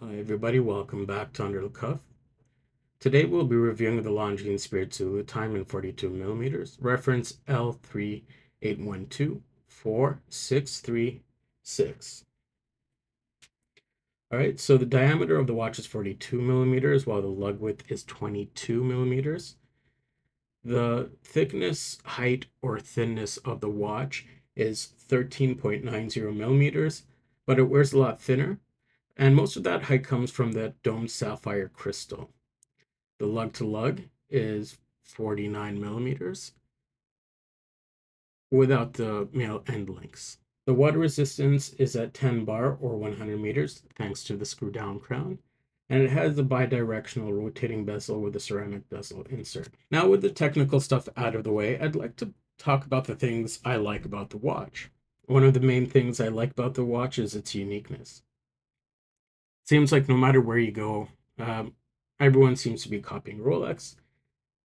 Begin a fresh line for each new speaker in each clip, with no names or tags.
Hi everybody, welcome back to Under Le Cuff. Today we'll be reviewing the Longines Spirit Zulu Time in 42 millimeters, reference L381246336. Alright, so the diameter of the watch is 42 millimeters while the lug width is 22 millimeters. The thickness, height, or thinness of the watch is 13.90 millimeters, but it wears a lot thinner and most of that height comes from that domed sapphire crystal. The lug to lug is 49 millimeters without the male end links. The water resistance is at 10 bar or 100 meters thanks to the screw down crown. And it has a bidirectional rotating bezel with a ceramic bezel insert. Now with the technical stuff out of the way, I'd like to talk about the things I like about the watch. One of the main things I like about the watch is its uniqueness seems like no matter where you go, um, everyone seems to be copying Rolex.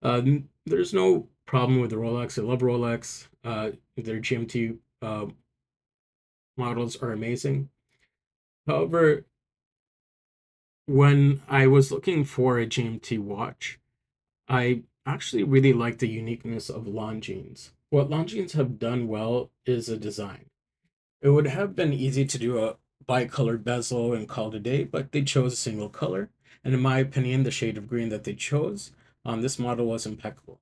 Uh, there's no problem with the Rolex. I love Rolex. Uh, their GMT uh, models are amazing. However, when I was looking for a GMT watch, I actually really like the uniqueness of Longines. What Longines have done well is a design. It would have been easy to do a bicolored bezel and called a day, but they chose a single color. And in my opinion, the shade of green that they chose on this model was impeccable.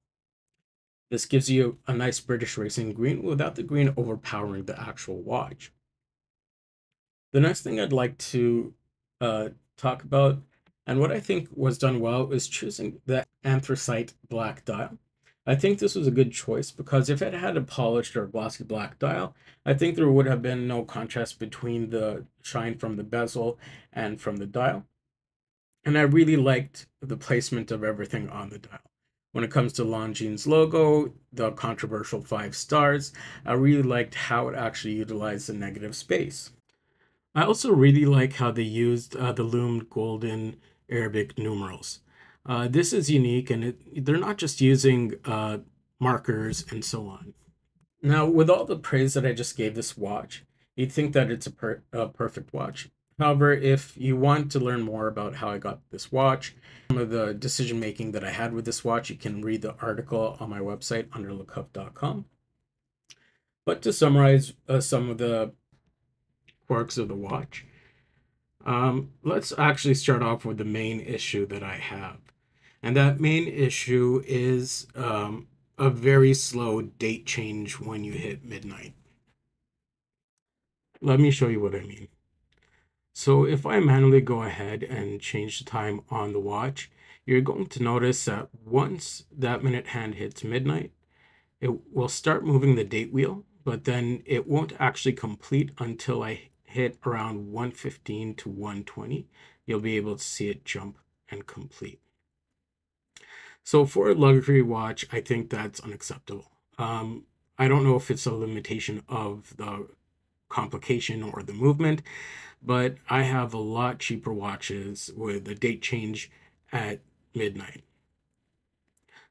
This gives you a nice British racing green without the green overpowering the actual watch. The next thing I'd like to uh, talk about, and what I think was done well, is choosing the anthracite black dial. I think this was a good choice because if it had a polished or glossy black dial, I think there would have been no contrast between the shine from the bezel and from the dial. And I really liked the placement of everything on the dial. When it comes to Longines logo, the controversial five stars, I really liked how it actually utilized the negative space. I also really like how they used uh, the loomed golden Arabic numerals. Uh, this is unique and it, they're not just using uh, markers and so on. Now, with all the praise that I just gave this watch, you'd think that it's a, per a perfect watch. However, if you want to learn more about how I got this watch, some of the decision making that I had with this watch, you can read the article on my website underlecuff.com. But to summarize uh, some of the quirks of the watch, um, let's actually start off with the main issue that I have. And that main issue is um, a very slow date change when you hit midnight. Let me show you what I mean. So if I manually go ahead and change the time on the watch, you're going to notice that once that minute hand hits midnight, it will start moving the date wheel, but then it won't actually complete until I hit around 115 to 120. You'll be able to see it jump and complete. So for a luxury watch, I think that's unacceptable. Um, I don't know if it's a limitation of the complication or the movement, but I have a lot cheaper watches with a date change at midnight.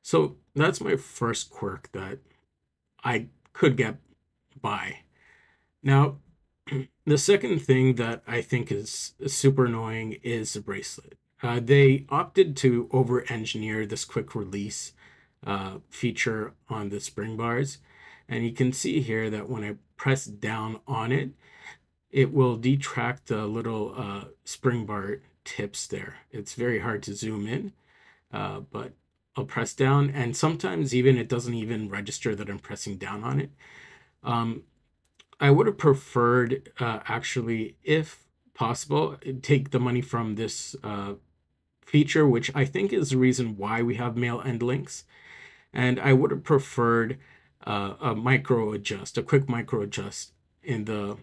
So that's my first quirk that I could get by. Now, the second thing that I think is super annoying is the bracelet. Uh, they opted to over engineer this quick release uh, feature on the spring bars. And you can see here that when I press down on it, it will detract the little uh, spring bar tips there. It's very hard to zoom in, uh, but I'll press down and sometimes even it doesn't even register that I'm pressing down on it. Um, I would have preferred uh, actually, if possible, take the money from this uh, feature, which I think is the reason why we have male end links. And I would have preferred uh, a micro adjust, a quick micro adjust in the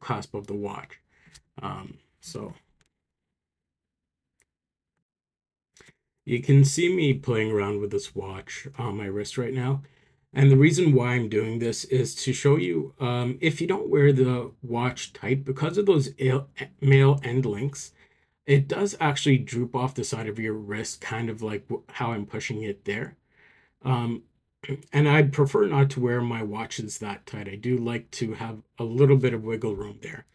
clasp of the watch. Um, so you can see me playing around with this watch on my wrist right now. And the reason why I'm doing this is to show you um, if you don't wear the watch tight, because of those male end links, it does actually droop off the side of your wrist, kind of like how I'm pushing it there. Um, and I prefer not to wear my watches that tight. I do like to have a little bit of wiggle room there.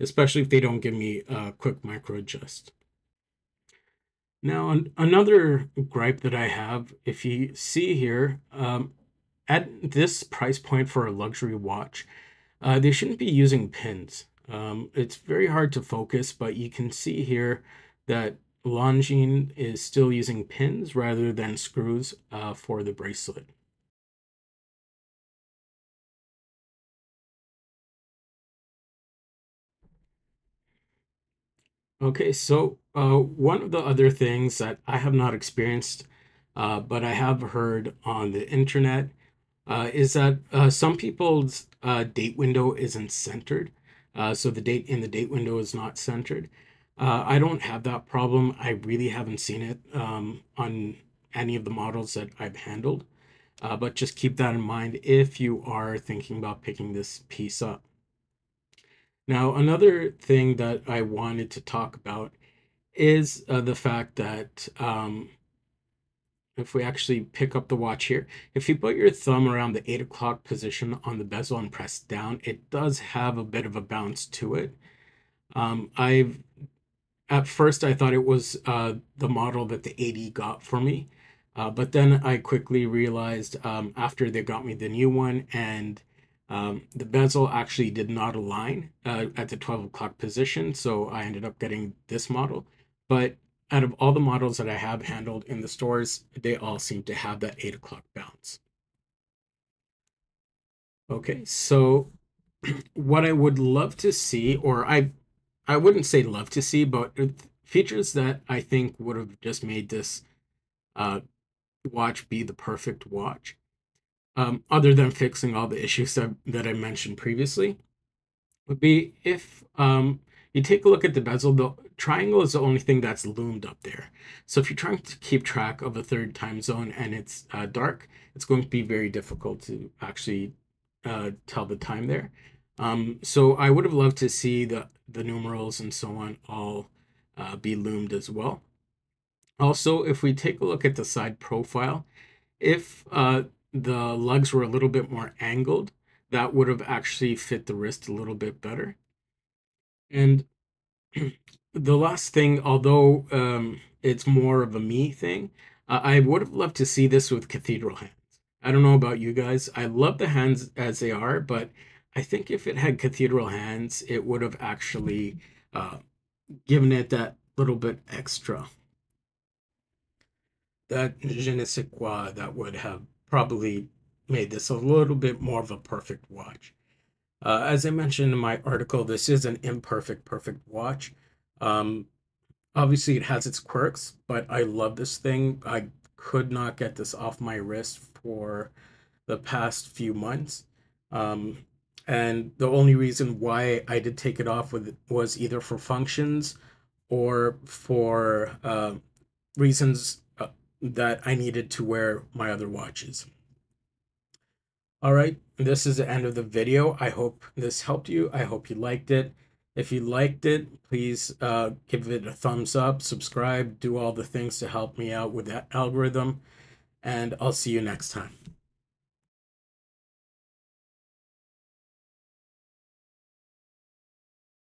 especially if they don't give me a quick micro adjust. Now, an another gripe that I have, if you see here, um, at this price point for a luxury watch, uh, they shouldn't be using pins. Um, it's very hard to focus, but you can see here that Longines is still using pins rather than screws uh, for the bracelet. Okay, so uh, one of the other things that I have not experienced, uh, but I have heard on the internet, uh, is that uh, some people's uh, date window isn't centered. Uh, so the date in the date window is not centered. Uh, I don't have that problem. I really haven't seen it um, on any of the models that I've handled. Uh, but just keep that in mind if you are thinking about picking this piece up. Now, another thing that I wanted to talk about is uh, the fact that um, if we actually pick up the watch here, if you put your thumb around the 8 o'clock position on the bezel and press down, it does have a bit of a bounce to it. Um, I've at first I thought it was uh, the model that the AD got for me, uh, but then I quickly realized um, after they got me the new one and um, the bezel actually did not align uh, at the 12 o'clock position, so I ended up getting this model. But out of all the models that I have handled in the stores, they all seem to have that 8 o'clock bounce. Okay, so what I would love to see, or I I wouldn't say love to see, but features that I think would have just made this uh, watch be the perfect watch, um, other than fixing all the issues that, that I mentioned previously, would be if um, you take a look at the bezel, the triangle is the only thing that's loomed up there. So if you're trying to keep track of a third time zone and it's uh, dark, it's going to be very difficult to actually uh, tell the time there. Um, so I would have loved to see the, the numerals and so on all uh, be loomed as well. Also, if we take a look at the side profile, if uh, the lugs were a little bit more angled, that would have actually fit the wrist a little bit better. And the last thing, although um, it's more of a me thing, uh, I would have loved to see this with cathedral hands. I don't know about you guys. I love the hands as they are, but I think if it had cathedral hands, it would have actually uh, given it that little bit extra. That je ne sais quoi that would have probably made this a little bit more of a perfect watch. Uh, as I mentioned in my article, this is an imperfect perfect watch. Um, obviously, it has its quirks, but I love this thing. I could not get this off my wrist for the past few months. Um, and the only reason why I did take it off with was either for functions or for uh, reasons uh, that I needed to wear my other watches. All right, this is the end of the video. I hope this helped you. I hope you liked it. If you liked it, please uh, give it a thumbs up, subscribe, do all the things to help me out with that algorithm, and I'll see you next time.